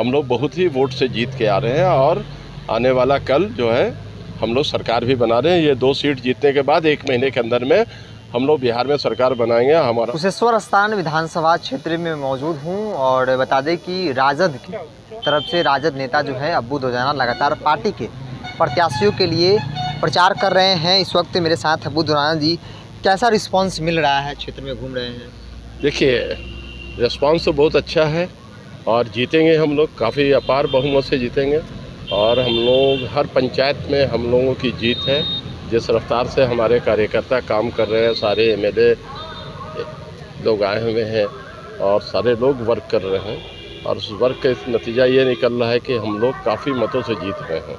हम लोग बहुत ही वोट से जीत के आ रहे हैं और आने वाला कल जो है हम लोग सरकार भी बना रहे हैं। ये दो सीट जीतने के बाद एक महीने के अंदर में हम लोग बिहार में सरकार बनाएँगे हमारा कुशेश्वर स्थान विधानसभा क्षेत्र में मौजूद हूँ और बता दें कि राजद की तरफ़ से राजद नेता जो है अब्बू दोजाना लगातार पार्टी के प्रत्याशियों के लिए प्रचार कर रहे हैं। इस वक्त मेरे साथ अब्बू दोजाना जी कैसा रिस्पॉन्स मिल रहा है क्षेत्र में घूम रहे हैं? देखिए रिस्पॉन्स तो बहुत अच्छा है। और जीतेंगे हम लोग, काफ़ी अपार बहुमत से जीतेंगे। और हम लोग, हर पंचायत में हम लोगों की जीत है। जिस रफ्तार से हमारे कार्यकर्ता काम कर रहे हैं, सारे एमएलए लोग आए हुए हैं और सारे लोग वर्क कर रहे हैं। और उस वर्क का नतीजा ये निकल रहा है कि हम लोग काफ़ी मतों से जीत रहे हैं।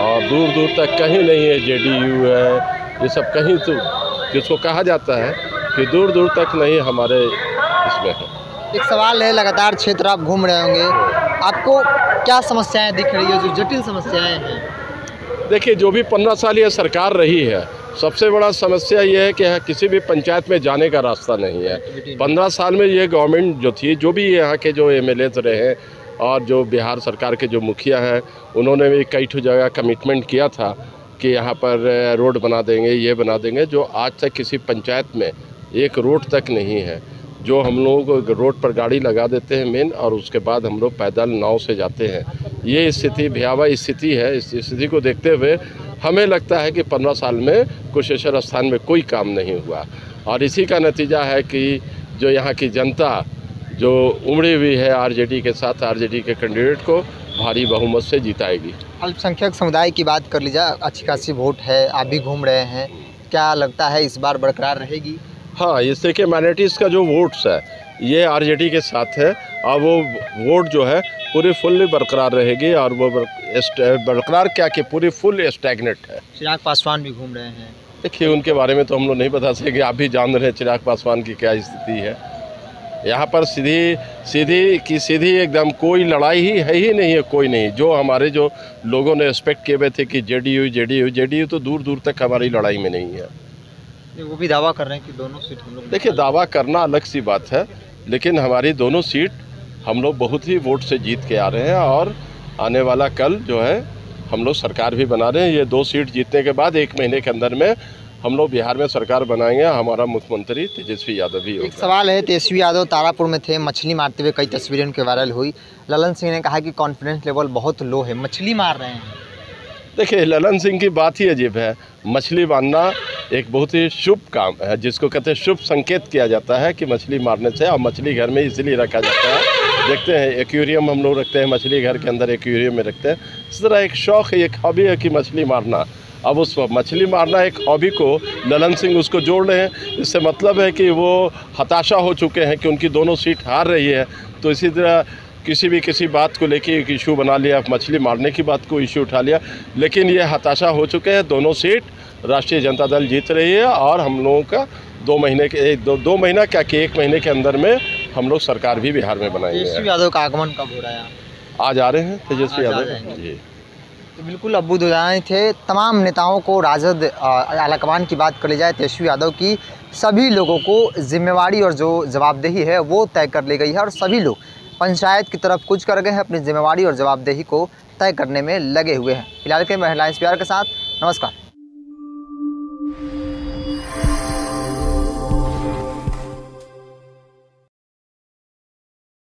और दूर दूर तक कहीं नहीं है, जेडीयू है, ये सब कहीं तो जिसको कहा जाता है कि दूर दूर तक नहीं हमारे इसमें है। एक सवाल है, लगातार क्षेत्र आप घूम रहे होंगे। आपको क्या समस्याएँ दिख रही है? जो जटिल समस्याएँ हैं। देखिए, जो भी पंद्रह साल ये सरकार रही है, सबसे बड़ा समस्या ये है कि किसी भी पंचायत में जाने का रास्ता नहीं है। पंद्रह साल में ये गवर्नमेंट जो थी, जो भी यहाँ के जो एम रहे हैं, और जो बिहार सरकार के जो मुखिया हैं, उन्होंने भी कई ठो जगह कमिटमेंट किया था कि यहाँ पर रोड बना देंगे, ये बना देंगे, जो आज तक किसी पंचायत में एक रोड तक नहीं है। जो हम लोग रोड पर गाड़ी लगा देते हैं मेन और उसके बाद हम लोग पैदल नाव से जाते हैं। ये स्थिति, भयावह स्थिति है। इस स्थिति को देखते हुए हमें लगता है कि पंद्रह साल में कुशेश्वर स्थान में कोई काम नहीं हुआ। और इसी का नतीजा है कि जो यहाँ की जनता, जो उमड़ी हुई है आरजेडी के साथ, आरजेडी के कैंडिडेट को भारी बहुमत से जिताएगी। अल्पसंख्यक समुदाय की बात कर लीजिए, अच्छी खासी वोट है, आप भी घूम रहे हैं। क्या लगता है इस बार बरकरार रहेगी? हाँ इससे कि माइनॉरिटीज़ का जो वोट्स है ये आरजेडी के साथ है। और वो वोट जो है पूरी फुल्ली बरकरार रहेगी और वो बरकरार क्या कि पूरी फुल स्टैगनेट है। चिराग पासवान भी घूम रहे हैं। देखिए उनके बारे में तो हम लोग नहीं बता सके आप भी जान रहे हैं चिराग पासवान की क्या स्थिति है। यहाँ पर सीधी सीधी की सीधी एकदम कोई लड़ाई ही है ही नहीं है कोई नहीं। जो हमारे जो लोगों ने एक्सपेक्ट किए हुए थे कि जेडीयू जेडीयू जेडीयू तो दूर दूर तक हमारी लड़ाई में नहीं है। वो भी दावा कर रहे हैं कि दोनों सीट हम लोग देखिए दावा करना अलग सी बात है लेकिन हमारी दोनों सीट हम लोग बहुत ही वोट से जीत के आ रहे हैं और आने वाला कल जो है हम लोग सरकार भी बना रहे हैं। ये दो सीट जीतने के बाद एक महीने के अंदर में हम लोग बिहार में सरकार बनाएँगे। हमारा मुख्यमंत्री तेजस्वी यादव भी एक सवाल है तेजस्वी यादव तारापुर में थे मछली मारते हुए कई तस्वीरें उनके वायरल हुई। ललन सिंह ने कहा कि कॉन्फिडेंस लेवल बहुत लो है मछली मार रहे हैं। देखिए ललन सिंह की बात ही अजीब है। मछली मारना एक बहुत ही शुभ काम है, जिसको कहते हैं शुभ संकेत किया जाता है कि मछली मारने से और मछली घर में इसलिए रखा जाता है। देखते हैं, एक्वेरियम हम लोग रखते हैं, मछली घर के अंदर एक्वेरियम में रखते हैं। इस तरह एक शौक़ है, एक हॉबी है कि मछली मारना। अब उस मछली मारना एक हॉबी को ललन सिंह उसको जोड़ रहे हैं। इससे मतलब है कि वो हताशा हो चुके हैं कि उनकी दोनों सीट हार रही है। तो इसी तरह किसी भी किसी बात को लेके एक इशू बना लिया मछली मारने की बात को इशू उठा लिया लेकिन ये हताशा हो चुके हैं दोनों सीट राष्ट्रीय जनता दल जीत रही है और हम लोगों का दो महीने के एक- दो, दो महीना क्या कि एक महीने के अंदर में हम लोग सरकार भी बिहार में बनाएँगे तेजस्वी यादव का आगमन कब हो रहा है? आज आ रहे हैं तेजस्वी यादव। जी। तो बिल्कुल अब्बू दुजानी थे। तमाम नेताओं को राजद आलाकमान की बात कर ली जाए तेजस्वी यादव की सभी लोगों को जिम्मेवारी और जो जवाबदेही है वो तय कर ली गई है और सभी लोग पंचायत की तरफ़ कुछ कर गए हैं, अपनी जिम्मेवारी और जवाबदेही को तय करने में लगे हुए हैं। फ़िलहाल के महिला हेडलाइंस प्यार के साथ, नमस्कार।